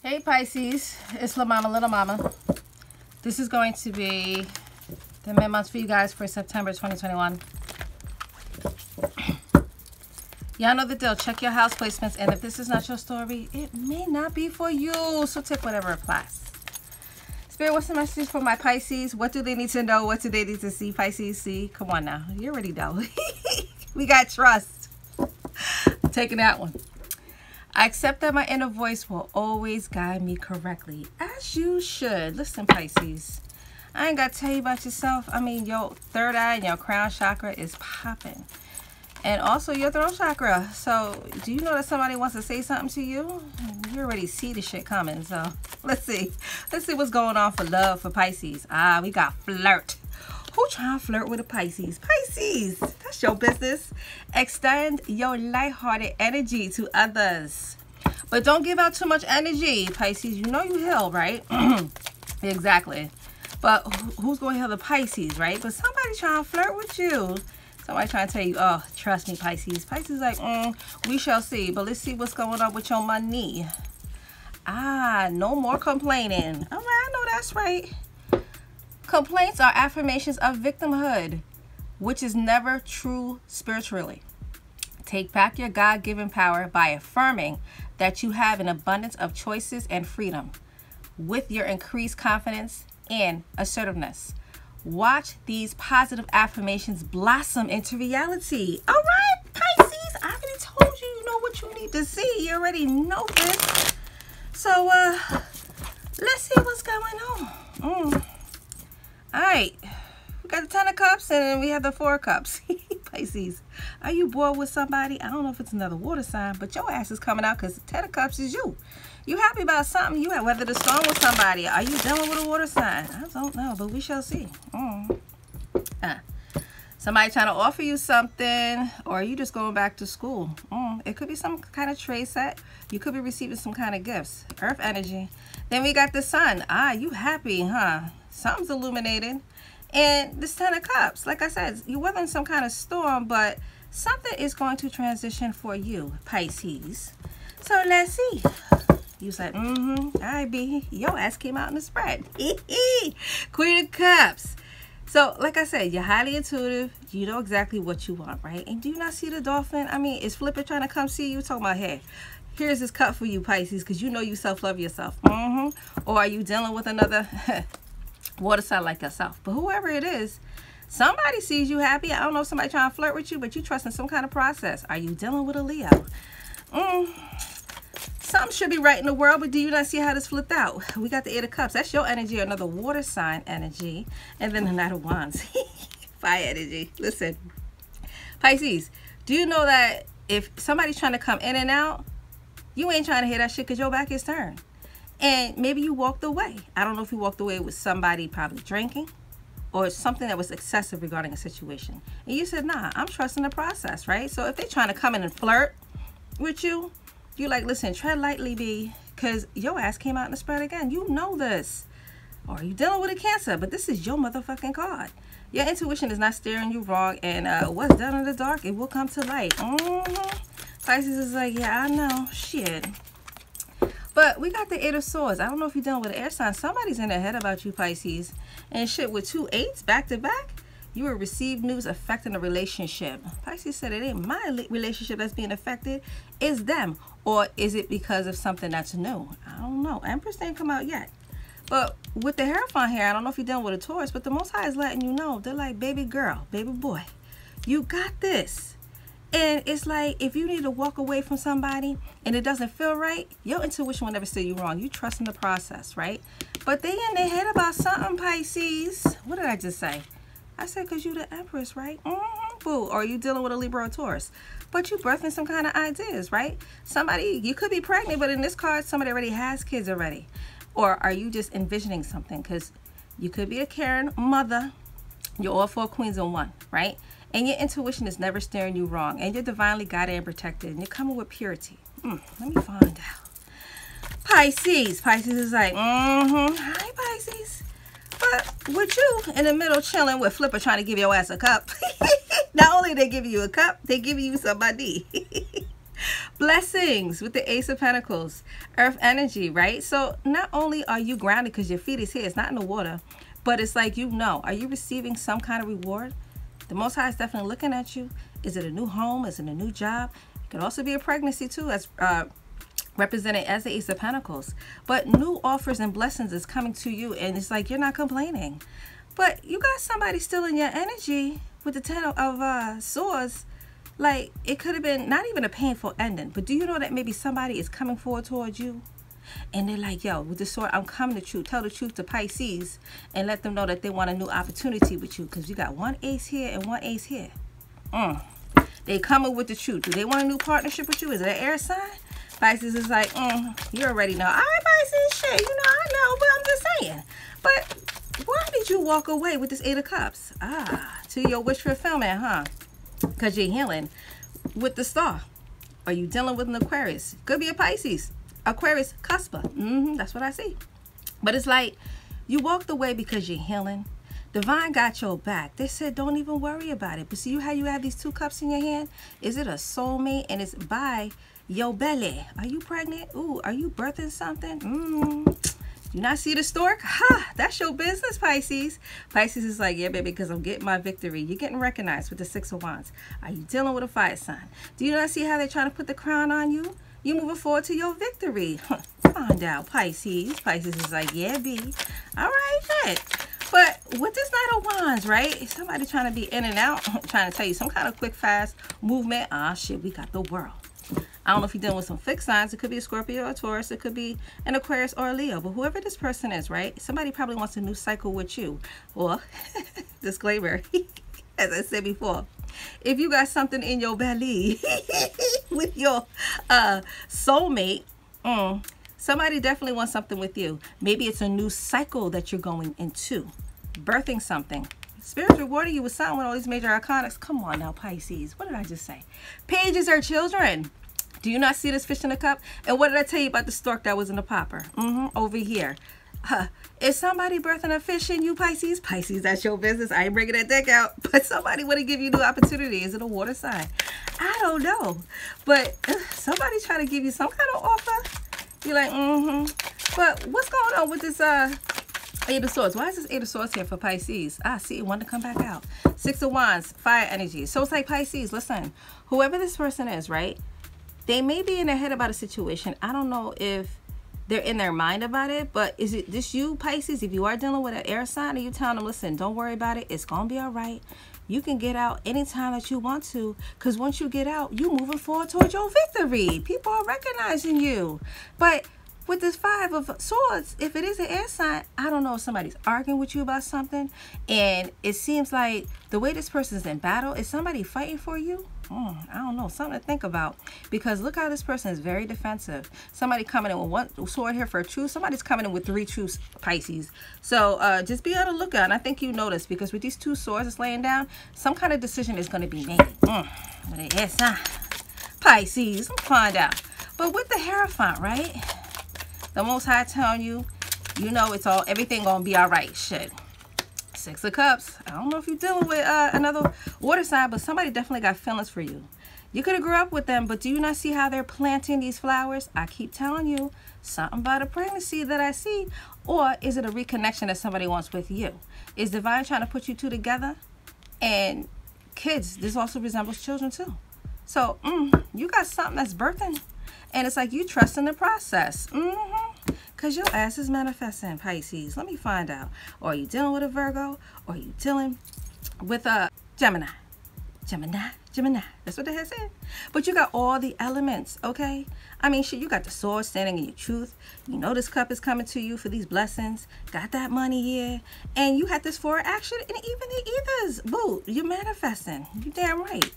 Hey Pisces, it's La Mama, Little Mama. This is going to be the mid months for you guys for September 2021. Y'all know the deal. Check your house placements, and if this is not your story, it may not be for you. So take whatever applies. Spirit, what's the message for my Pisces? What do they need to know? What do they need to see? Pisces, see? Come on now. You already know. we got trust. Taking that one. I accept that my inner voice will always guide me correctly, as you should. Listen, Pisces, I ain't got to tell you about yourself. I mean, your third eye and your crown chakra is popping. And also your throat chakra. So, do you know that somebody wants to say something to you? You already see the shit coming. So, let's see. Let's see what's going on for love for Pisces. Ah, we got flirt. Who trying to flirt with a Pisces? Pisces, that's your business. Extend your lighthearted energy to others. But don't give out too much energy, Pisces. You know you hell, right? exactly. But who's going to hell the Pisces, right? But somebody trying to flirt with you. Somebody trying to tell you, oh, trust me, Pisces. Pisces like, mm, we shall see. But let's see what's going on with your money. Ah, no more complaining. All right, I know that's right. Complaints are affirmations of victimhood, which is never true spiritually. Take back your God given power by affirming that you have an abundance of choices and freedom with your increased confidence and assertiveness. Watch these positive affirmations blossom into reality. All right, Pisces, I already told you, you know what you need to see. You already know this. So, uh, let's see what's going on. Mm. All right. We got the Ten of Cups and we have the Four Cups. Pisces, are you bored with somebody? I don't know if it's another water sign, but your ass is coming out because Ten of Cups is you. You happy about something? You have weathered the storm with somebody. Are you dealing with a water sign? I don't know, but we shall see. Mm. Uh. Somebody trying to offer you something, or are you just going back to school? Mm. It could be some kind of trade set. You could be receiving some kind of gifts. Earth energy. Then we got the sun. Ah, you happy, huh? something's illuminated. And this Ten of Cups, like I said, you're weathering some kind of storm, but something is going to transition for you, Pisces. So let's see. You said, mm-hmm, all right, B. Your ass came out in the spread. Queen of Cups. So, like I said, you're highly intuitive. You know exactly what you want, right? And do you not see the dolphin? I mean, is Flipper trying to come see you? Talking about, hey, here's this cup for you, Pisces, because you know you self-love yourself. Mm-hmm. Or are you dealing with another water sign like yourself. But whoever it is, somebody sees you happy. I don't know somebody trying to flirt with you, but you trust in some kind of process. Are you dealing with a Leo? Mm. Something should be right in the world, but do you not see how this flipped out? We got the Eight of Cups. That's your energy, another water sign energy. And then the Knight of Wands. Fire energy. Listen, Pisces, do you know that if somebody's trying to come in and out, you ain't trying to hear that shit because your back is turned and maybe you walked away. I don't know if you walked away with somebody probably drinking or something that was excessive regarding a situation. And you said, nah, I'm trusting the process, right? So if they're trying to come in and flirt with you, you like, listen, tread lightly, B, because your ass came out in the spread again. You know this. Or you dealing with a cancer, but this is your motherfucking card. Your intuition is not steering you wrong, and uh, what's done in the dark, it will come to light. Mm -hmm. Pisces is like, yeah, I know. Shit. But we got the Eight of Swords. I don't know if you're dealing with air sign. Somebody's in their head about you, Pisces. And shit, with two eights back to back, you will receive news affecting a relationship. Pisces said it ain't my relationship that's being affected. It's them. Or is it because of something that's new? I don't know. Empress didn't come out yet. But with the Hierophant here, I don't know if you're dealing with a Taurus, but the Most High is letting you know. They're like, baby girl, baby boy, you got this. And it's like if you need to walk away from somebody and it doesn't feel right, your intuition will never steer you wrong. You trust in the process, right? But they in their head about something, Pisces. What did I just say? I said because you the Empress, right? Mm-hmm, boo. Or you dealing with a Libra or Taurus. But you birthing some kind of ideas, right? Somebody, you could be pregnant, but in this card, somebody already has kids already. Or are you just envisioning something? Because you could be a Karen mother. You're all four queens in one, right? And your intuition is never steering you wrong. And you're divinely guided and protected. And you're coming with purity. Mm, let me find out. Pisces. Pisces is like, mm-hmm. Hi, Pisces. But with you in the middle chilling with Flipper trying to give your ass a cup. Not only they give you a cup, they give you somebody. blessings with the ace of pentacles earth energy right so not only are you grounded because your feet is here it's not in the water but it's like you know are you receiving some kind of reward the most high is definitely looking at you. Is it a new home? Is it a new job? It could also be a pregnancy too as uh represented as the ace of pentacles. But new offers and blessings is coming to you and it's like you're not complaining. But you got somebody still in your energy with the ten of uh swords. Like, it could have been not even a painful ending, but do you know that maybe somebody is coming forward towards you? And they're like, yo, with the sword, I'm coming to truth. Tell the truth to Pisces and let them know that they want a new opportunity with you because you got one ace here and one ace here. Mm. They coming with the truth. Do they want a new partnership with you? Is it an air sign? Pisces is like, mm, you already know. All right, Pisces, shit, you know, I know, but I'm just saying. But why did you walk away with this Eight of Cups? Ah, to your wish fulfillment, huh? because you're healing with the star. Are you dealing with an Aquarius? Could be a Pisces. Aquarius cuspa. Mm -hmm, that's what I see. But it's like you walked away because you're healing. Divine got your back. They said don't even worry about it. But see how you have these two cups in your hand? Is it a soulmate? And it's by your belly. Are you pregnant? Ooh, are you birthing something? Mm. You not see the stork? Ha! That's your business, Pisces. Pisces is like, yeah, baby, because I'm getting my victory. You're getting recognized with the Six of Wands. Are you dealing with a fire sign? Do you not see how they're trying to put the crown on you? You moving forward to your victory. Find out, Pisces. Pisces is like, yeah, B. All right, shit. But with this Knight of Wands, right? Somebody trying to be in and out, trying to tell you some kind of quick, fast movement. Ah, shit, we got the world. I don't know if you're dealing with some fixed signs. It could be a Scorpio or a Taurus. It could be an Aquarius or a Leo. But whoever this person is, right? Somebody probably wants a new cycle with you. Well, disclaimer, as I said before, if you got something in your belly with your uh, soulmate, mm, somebody definitely wants something with you. Maybe it's a new cycle that you're going into, birthing something. Spirit's rewarding you with something with all these major iconics. Come on now, Pisces. What did I just say? Pages are children. Do you not see this fish in the cup? And what did I tell you about the stork that was in the popper? Mm-hmm, over here. Huh. Is somebody birthing a fish in you, Pisces? Pisces, that's your business. I ain't bringing that deck out. But somebody want to give you new opportunity. Is it a water sign? I don't know. But uh, somebody's trying to give you some kind of offer. You're like, mm-hmm. But what's going on with this uh Eight of Swords. Why is this Eight of Swords here for Pisces? Ah, see, it wanted to come back out. Six of Wands, fire energy. So it's like Pisces, listen, whoever this person is, right? they may be in their head about a situation. I don't know if they're in their mind about it, but is it just you, Pisces? If you are dealing with an air sign, are you telling them, listen, don't worry about it. It's going to be all right. You can get out anytime that you want to because once you get out, you moving forward towards your victory. People are recognizing you. But with this five of swords, if it is an air sign, I don't know if somebody's arguing with you about something. And it seems like the way this person's in battle, is somebody fighting for you? Mm, I don't know, something to think about. Because look how this person is very defensive. Somebody coming in with one sword here for a truth. Somebody's coming in with three truths, Pisces. So uh, just be on the lookout. And I think you notice because with these two swords that's laying down, some kind of decision is going to be made. Mm, but it is not. Pisces, let's find out. But with the Hierophant, right? The Most High telling you, you know it's all, everything going to be all right. Shit. Six of Cups. I don't know if you're dealing with uh, another water sign, but somebody definitely got feelings for you. You could have grew up with them, but do you not see how they're planting these flowers? I keep telling you, something about a pregnancy that I see. Or is it a reconnection that somebody wants with you? Is Divine trying to put you two together? And kids, this also resembles children too. So, mm, you got something that's birthing. And it's like you trust in the process. Mm-hmm. Because your ass is manifesting, Pisces. Let me find out. Or are you dealing with a Virgo? Or are you dealing with a Gemini? Gemini, Gemini. That's what the head said. But you got all the elements, okay? I mean, shit, you got the sword standing in your truth. You know this cup is coming to you for these blessings. Got that money here. And you had this for action. And even the ethers. Boo, you're manifesting. You damn right.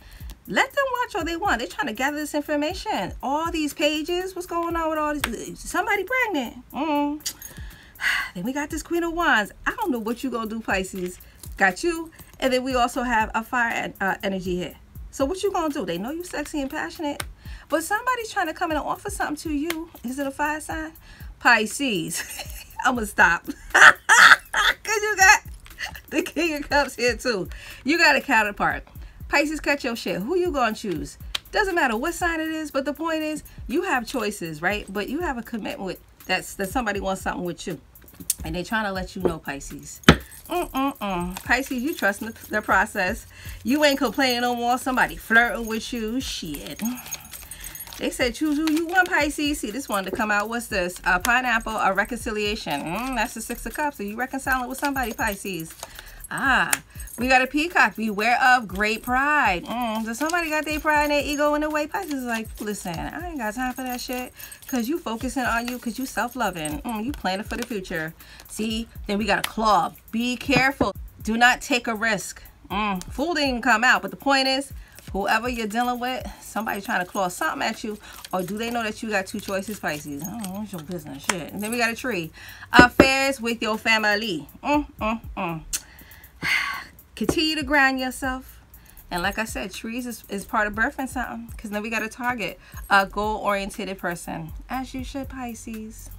Let them watch all they want. They're trying to gather this information. All these pages. What's going on with all these? Somebody pregnant. Mm. Then we got this Queen of Wands. I don't know what you to do, Pisces. Got you. And then we also have a fire uh, energy here. So what you to do? They know you sexy and passionate. But somebody's trying to come in and offer something to you. Is it a fire sign? Pisces. I'm to stop. Because you got the King of Cups here too. You got a counterpart. Pisces, cut your shit. Who you gonna choose? Doesn't matter what sign it is, but the point is you have choices, right? But you have a commitment with that's that somebody wants something with you. And they trying to let you know, Pisces. Mm-mm-mm. Pisces, you trust the, the process. You ain't complaining no more. Somebody flirting with you. Shit. They said choose who you want, Pisces. See, this one to come out. What's this? A pineapple, a reconciliation. Mm, that's the Six of Cups. Are you reconciling with somebody, Pisces? Ah, we got a peacock. Beware of great pride. Mm, does somebody got their pride and their ego in the way? Pisces is like, listen, I ain't got time for that shit. Because you focusing on you because you self-loving. Mm, you planning for the future. See, then we got a claw. Be careful. Do not take a risk. Mm, fool didn't even come out. But the point is, whoever you're dealing with, somebody trying to claw something at you, or do they know that you got two choices, Pisces? Oh, what's your business? Shit. And then we got a tree. Affairs with your family. Mm, mm, mm continue to ground yourself. And like I said, trees is, is part of birthing something. Because then we got to target a goal-oriented person. As you should, Pisces.